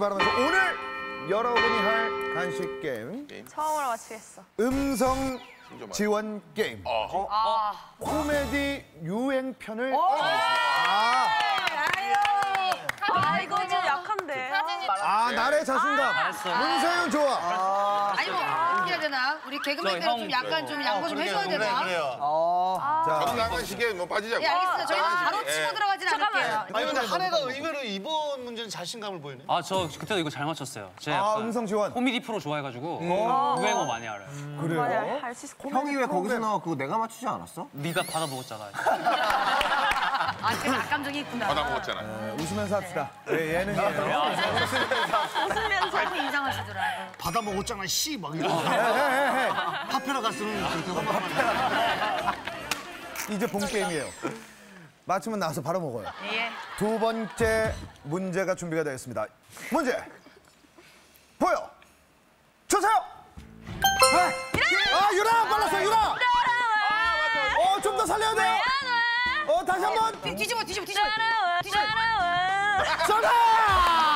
바라면서 오늘 여러분이 할 간식 게임. 처음으로 맞추겠어. 음성 지원 게임. 아. 코미디 유행편을 아, 이거 좀 약한데. 아 나의 자신감. 문세영 좋아. 아니 뭐? 우리 개그맨들은 좀 약간 좀 양보 좀 해줘야 되나? 자 건강한 시기에 뭐 빠지자고. 예 알겠습니다. 저희는 바로 예. 치고 들어가진 않을게요. 아니 근데 한 해가 의외로 이번 문제는 자신감을 보이네. 아 저 그때도 이거 잘 맞췄어요. 제 아, 약간 음성 지원. 코미디 프로 좋아해가지고 유행어 많이 알아요. 그래요 할수 있을 것 형이 왜 거기서 나와 그거 내가 맞추지 않았어? 네가 받아 먹었잖아. 아 지금 악감정이 있구나. 받아 먹었잖아. 네, 웃으면서 합시다 예, 예능이에요 웃으면서 자꾸 인상하시더라. 받아 먹었잖아 씨 막 이러고. 헤헤헤 파페라 가수는 그렇게 하고. 이제 본 게임이에요. 맞추면 나와서 바로 먹어요. 예. 두 번째 문제가 준비가 되었습니다. 문제. 보여. 주세요 아 유라! 빨랐어 유라! 어 좀 더 살려야 돼요. 어 다시 한번. 뒤- 뒤집어 뒤집어 뒤집어. 뒤집어. 정답!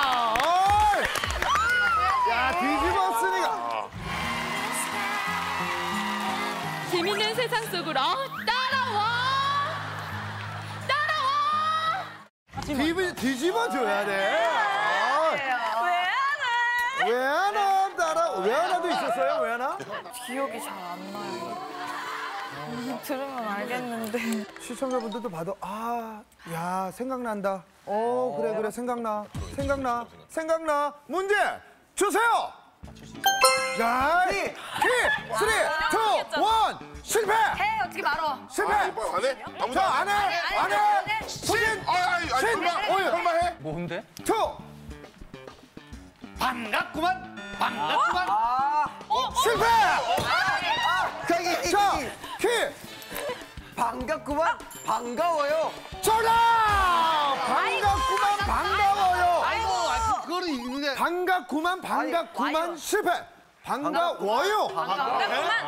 야 뒤집었으니까 재밌는 세상 속으로 따라와 따라와 뒤, 뒤집어줘야 돼. 왜 하나 따라 왜 하나도 있었어요? 왜 하나? 기억이 잘 안 나요. 음, 들으면 알겠는데. 시청자분들도 봐도 아, 야 생각난다. 어 그래 그래 생각나 생각나 생각나 문제 주세요. 야, 키, 키, three, two, one, 실패, 해 어떻게 말어? 실패. 안 해? 아무도 자, 안 해? 안 해, 안 해. 신! 아, 아니, 아니, 신! 설마, 해? 뭔데? two, 반갑구만. 반갑구만. 실패. 저기 자, 키, 반갑구만 반가워요 정답. 반갑구만, 반가워요. 아이고 아, 그거는 있는데. 반갑구만, 반갑구만, 실패. 반가워요.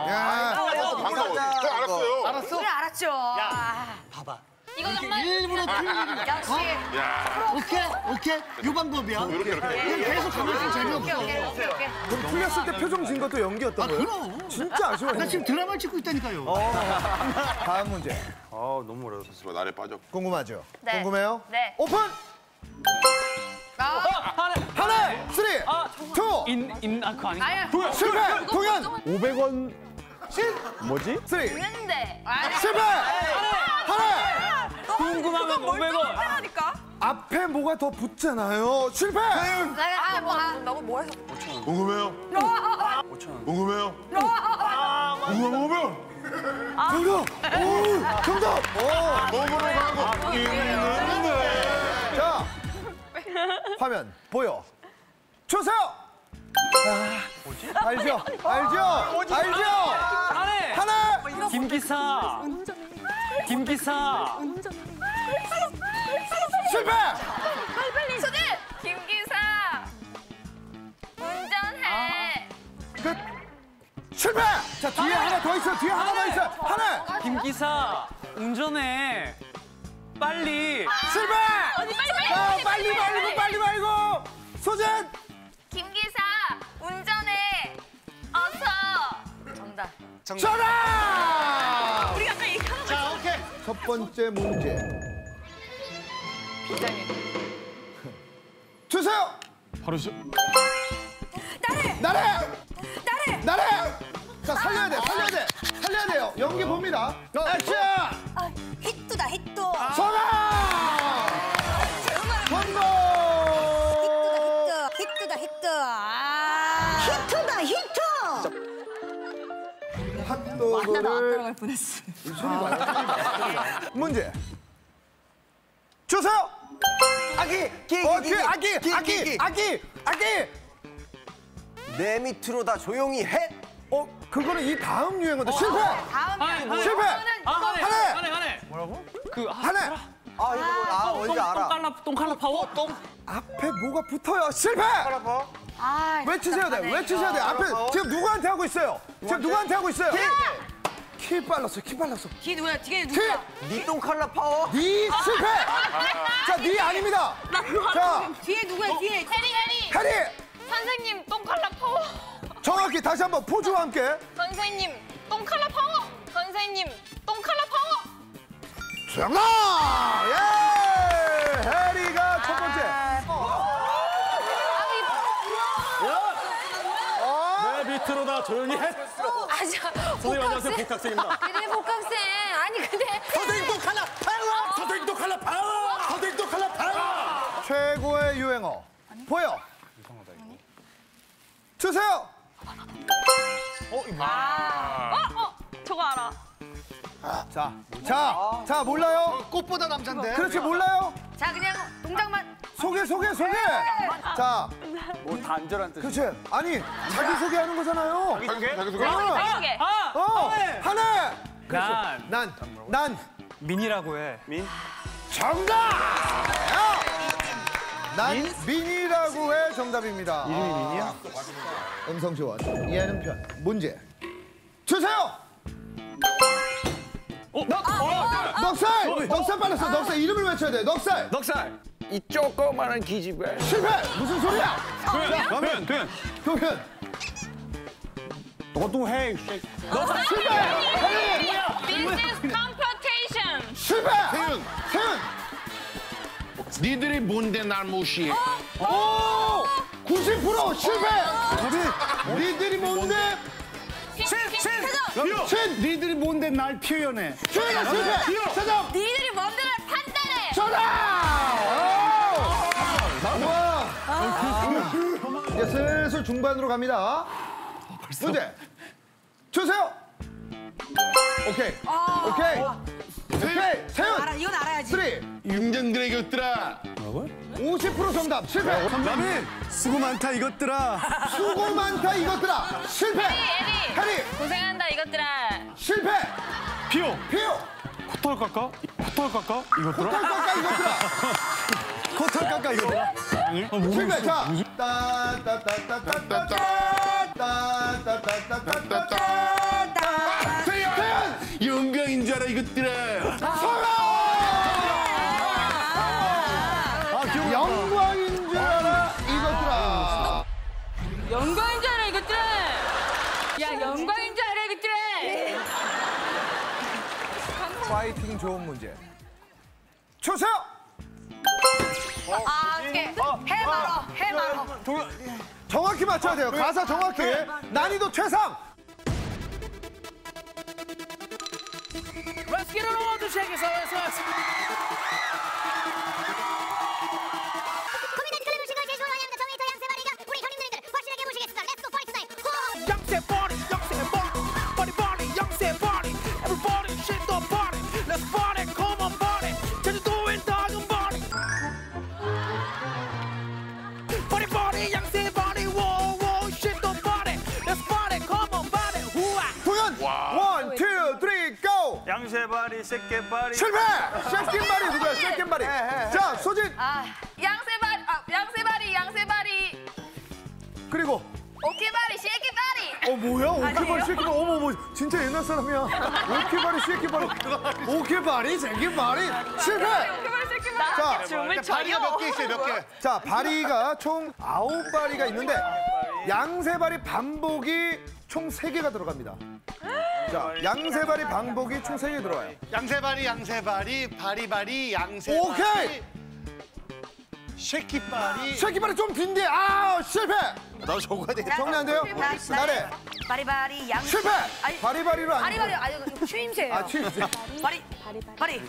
야, 반가워. 저 알았어요. 알았어? 그래 알았죠. 아, 봐봐. 이거 정말 일부러 틀리는 역시. 야, 오케이 오케이 요 방법이야. 이렇게, 이렇게. 그냥 계속 가면서 재미없어. 그럼 틀렸을 때 표정 진 것도 연기였던 거예요? 그럼. 진짜 아쉬워요. 나 지금 드라마 를 찍고 있다니까요. 다음 문제. 스스로 날에 빠졌고. 궁금하죠? 네. 궁금해요? 네. 오픈! 인인아 그거 아닌가? 아야. 실패! 동현! 500원. 뭐지? three, 했는데. 실패! 하나! 궁금하면 500원. 하니까. 앞에 뭐가 더 붙잖아요. 실패! 아, 뭐, 아, 너무 뭐 해서. 궁금해요? 궁금해요? 궁금하면 정답! 오, 정답! 오. 몸으로 가고 있는데. 자, 화면 보여. 주세요! 아, 알죠? 알죠? 알죠? 하네. 하나! 김기사. 김기사. 실패! 수진! 김기사! 운전해! 끝! 실패! 자, 뒤에 하나 더 있어. 뒤에 하나 더 있어. 하나! 김기사. 운전해. 빨리. 실패! 빨리 빨리 자, 빨리 빨리 말고, 빨리 말고! 소진! 김기사! 어서! 정답. 전화! 우리 아까 얘기한 자 오케이. 첫 번째 문제. 주세요! 바로 시 나래! 나래! 나래! 나래! 자, 살려야 돼, 살려야 돼. 살려야 돼요. 연기 봅니다. 액션! 아, 히트다 히트. 전화! 뻔했어. 문제 주세요. 아기 기, 어, 기, 아기, 기, 아기, 기, 기. 아기, 아기. 내 밑으로 다 조용히 해 어, 그거는 이 다음 유행어인데 실패. 다음 하네, 하네. 실패. 아, 하네. 하네. 하네, 하네. 뭐라고? 그 하- 하나 아 이거 뭐, 아 뭔지 알아 똥칼라 똥칼라 파워. 똥. 앞에 뭐가 붙어요. 실패. 아, 외치셔야 돼. 외치셔야 돼. 앞에 지금 누구한테 하고 있어요? 지금 누구한테 하고 있어요? 키 빨랐어. 키 빨랐어. 뒤에 누구야? 뒤에 키. 누구야? 니똥 칼라 파워 니 실패. 자, 니 아닙니다. 자, 뒤에 누구야? 뒤에. 해리 해리! 해리 선생님 똥칼라 파워. 정확히 다시 한번 포즈와 함께 선생님 똥칼라 파워. 선생님 똥칼라 파워. 정답! 예! 해리가 첫 번째. 내 밑으로 다 조용히 해. 아, 저, 선생님 안녕하세요 복학생입니다. 그래, 복학생. 아니, 근데. 선생님도 칼라 파워. 선생님도 칼라 파워. 선생님도 칼라 파워. 최고의 유행어 보여 주세요. 어, 어, 저거 알아. 자, 자, 자 몰라요? 꽃보다 남잔데. 그렇지 몰라요? 자 그냥 동작만 소개 소개 소개. 자, 뭐 단절한 뜻. 그렇지. 아니 자기 소개하는 거잖아요. 자기 소개? 자기 소개? 어, 자기 소개. 아, 어, 네. 하나. 난 난, 난 민이라고 해. 민. 정답. 야! 난 민이라고 해 정답입니다. 이름이 민이야? 음성 지원 이해하는 편 문제 주세요. 어, 나, 어, 넉살! 넉살 빨랐어. 넉살 이름을 외쳐야 돼. 넉살. 넉살. 이 조그마한 기집애. 실패. 무슨 소리야? 도현, 도현, 도현. 도현. 너도 해. 넉살 실패. Business computation. 실패. 세윤. 세윤. 니들이 뭔데 날 무시해? 오! 90% 실패. 니들이 뭔데? 신. 니들이 뭔데 날 표현해. 주연아 실패. 세정. 니들이 뭔데 날 판단해. 전화! 우와! 이제 슬슬 중반으로 갑니다. 문제 주세요. 오케이. 오케이. 오케이. 세윤. 알아 이건 알아야지. three. 윤정들의 것들아 50% 정답. 실패. 남인 수고 많다 이것들아. 수고 많다 이것들아. 실패. 에리. 해리. 고생한다 이것들아. 실패. 피오. 피오. 코털 깎아? 코털 깎아? 이것들아? 꼴깍까 이것들아. 코털 깎아 이거. 실패. 자. 따따따따따따따. 따따따따따따. 세윤. 영광인 줄 알아 이것들아 아 오케이. 해봐라 해봐라. 정확히 맞춰야 돼요. 가사 정확히. 난이도 최상. Let's get it on to shake so let's 고민된 Go. 양세바리, 새끼바리. 실패. 쉐킹바리 누구야? 쉐킹바리. 자, 소진. 아, 양세바리, 아, 양세바리, 양세바리, 그리고 오케바리, 쉐키바리. 어 뭐야? 오케바리 쉐킹바리. 어머 어머 진짜 옛날 사람이야. 오케바리 쉐킹바리. 오케바리 쉐킹바리. 실패. 오케바리, 쉐키바리. 자, 춤을 다리가 몇 개 있어요 몇 개. 자, 바리가 총 아홉 바리가 있는데 양세 바리 반복이 총 세개가 들어갑니다. 자, 양세바리 총세 개 들어와요. 양세바리 양세바리 바리바리 양세바리. 오케이. 쉐키바리. 쉐키바리 좀 빈대. 아, 실패. 나 저거 돼 정리 안 돼요? 나래. 바리바리 양. 실패. 아니, 바리바리로 안 바리바리 아니 추임새예요. 아, 취임. 바리 바리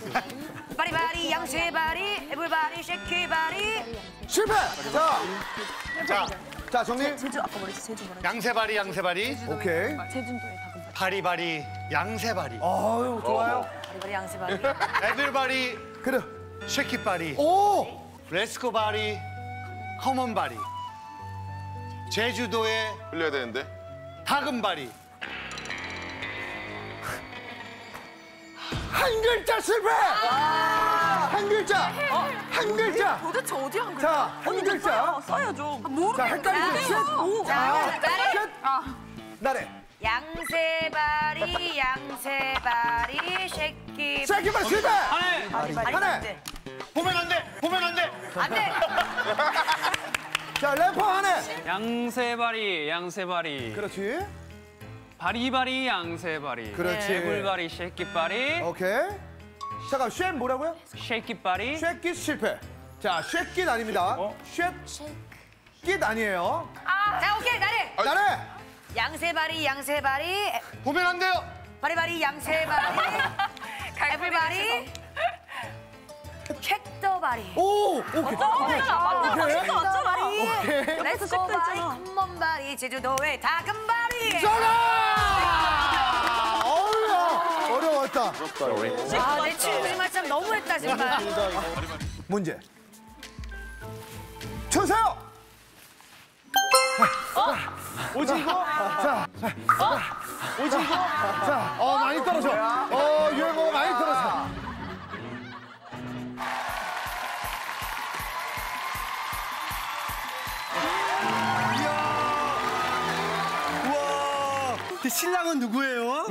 바리바리 양세바리 everybody 쉐키바리. 실패. 자, 자 자, 정리. 제주 아까 뭐랬지 제주 뭐라. 양세바리 양세바리 오케이. 바리바리 양세바리. 아유, 좋아요. 바리바리 양세바리. everybody 그래. 쉐키바리. 오! let's go바리 come on바리. 제주도의 흘려야 되는데 다금바리. 한 글자 실패! 한 글자! 한 글자! 도대체 어디 한 거야? 자, 한 글자. 써야죠. 자, 헷갈리죠? 셋! 자, 나래. 셋! 나래. 양세바리 양세바리 쉐키. 쉐키바리 실패! 안에 바리바리 하나. 안 돼. 보면 안 돼. 보면 안 돼. 안 돼. 자, 래퍼 하네. 양세바리 양세바리 그렇지. 바리바리 양세바리 그렇지. 개굴바리 쉐끼바리 오케이. 잠깐, 쉐 뭐라고요? 쉐끼바리 shake it 실패. 자, shake it 아닙니다. shake it 아니에요. 자 오케이 나래. 나래. 양세바리 양세바리 보면 안 돼요. 바리바리 양세바리 everybody 캣더바리 오, 오케이. 오케이. 오케이. 캣더바리 오케이. let's go바리 come on바리 제주도의 다금바리 전화! 어려 어려웠다. 아내 춤이 말씀 너무했다 정말 문제. 주세요. 오징어 자, 오징어. 자, 어 많이 떨어져. 어 유행어가 많이 떨어져. 우와. 근데 신랑은 누구예요?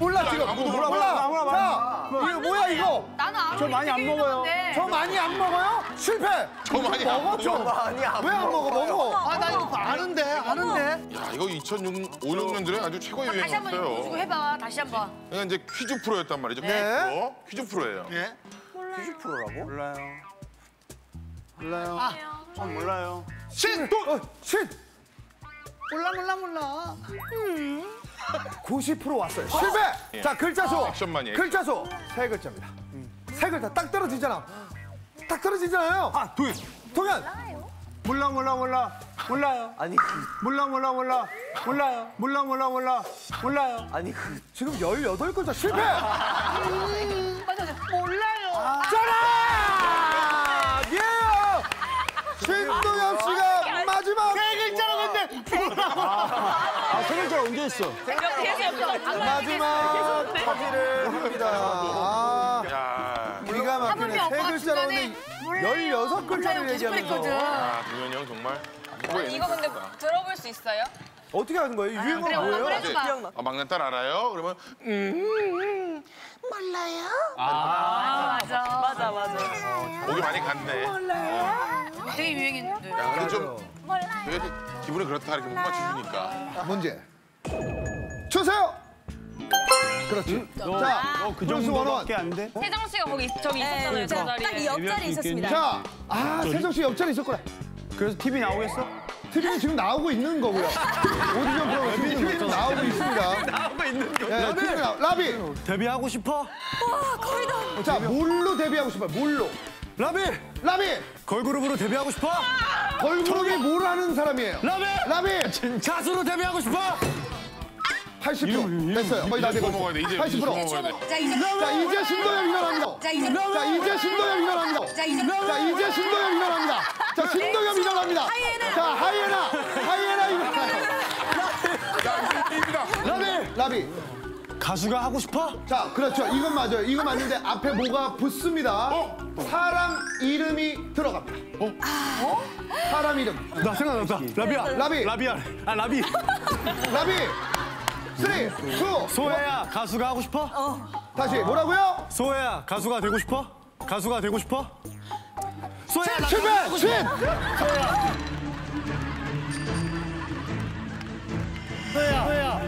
몰라 지금 몰라 몰라 몰라. 자, 이거 뭐야 이거? 나는 안저 많이 안 먹어요. 저 많이 안 먹어요? 실패. 저 많이 안안왜안 먹어 먹어? 아, 나 이거 아는데, 아는데. 야 이거 2006, 5, 6년들에 아주 최고의 다시 한번 이거 보시고 유행이었어요. 해봐 다시 한 번 그러니까 이제 퀴즈 프로였단 말이죠. 퀴즈 네. 프로. 퀴즈 프로예요. 예? 몰라요 몰라요 전 몰라요 신. 어, 신. 몰라, 몰라, 몰라. 90% 왔어요. 실패. 자 글자 수. 액션만이. 글자 수. 세 글자입니다. 세 글자 딱 떨어지잖아. 딱 떨어지잖아요. 아 도현. 동현. 몰라 몰라 몰라 몰라요. 아니 그 몰라 몰라 몰라. 몰라요. 몰라 몰라 몰라. 몰라요. 아니 그 지금 18글자 실패. 몰라요. 전화! 예! 신동엽 씨가 마지막! 세 글자로 근데 아 세 글자 언제 했어? 마지막 파티를 합니다. 아, 막히네. 세 글자로 근데 16글자를 얘기하면서 아, 동현이 형 정말. 이거 근데 들어볼 수 있어요? 어떻게 하는 거예요? 유행어 그래 뭐예요? 해줘봐 아, 막내딸 알아요? 그러면 음, 아 맞아 맞아 맞아. 목이 많이 갔네. 되게 유행했는데 야, 근데 좀 되게 기분이 그렇다 이렇게 못 맞춰주니까. 문제 주세요. 그렇지. 자, 너그. 정도밖에 안 돼? 세정 씨가 거기 저기 있었잖아요 제 자리에. 딱이 옆자리 있었습니다. 자, 아 세정 씨 옆자리 있었구나. 그래서 TV 나오겠어? TV는 지금 나오고 있는 거고요. 오디션 프로그램 TV는 나오고 있습니다. 나오고 있는 거 예, TV는 나 라비. 데뷔하고 싶어? 자, 뭘로 데뷔하고 싶어요? 뭘로? 라비 라비. 걸그룹으로 데뷔하고 싶어? 걸그룹이 뭘 하는 사람이에요? 라비 라비. 가수로 데뷔하고 싶어? 80% 됐어요. 거의 다 되고 먹어야 돼. 이제 80%. 이제 주워 먹어야 돼. 자 이제 자, 이제 신동엽 일어납니다. 자 이제 자, 이제 신동엽 일어납니다. 자 이제 자, 이제 신동엽 일어납니다. 자, 신동엽 일어납니다. 자, 하이에나. 하이에나 일어나요. 라비. 라비. 가수가 하고 싶어? 자, 그렇죠. 이건 맞아요. 이거 맞는데 앞에 뭐가 붙습니다. 사람 이름이 들어갑니다. 어? 사람 이름. 나 생각났다 라비야 라비. 라비야 아 라비 라비. three, two. 소혜야 가수가 하고 싶어? 다시 뭐라고요? 소혜야 가수가 되고 싶어? 가수가 되고 싶어? 소혜야 나 실패! 신! 소혜야.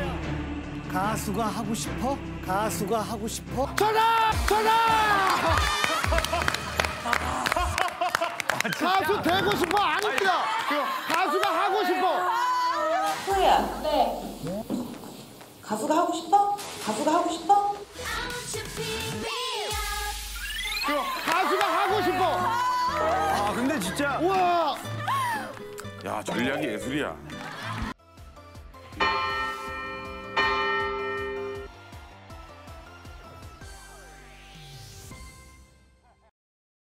가수가 하고 싶어? 가수가 하고 싶어? 전화! 전화! 가수 되고 싶어 아닙니 가수가 하고 싶어? 가수가 하고 싶어? 가수가 하고 싶어. 아 근데 진짜 우와. 야 전략이 예술이야.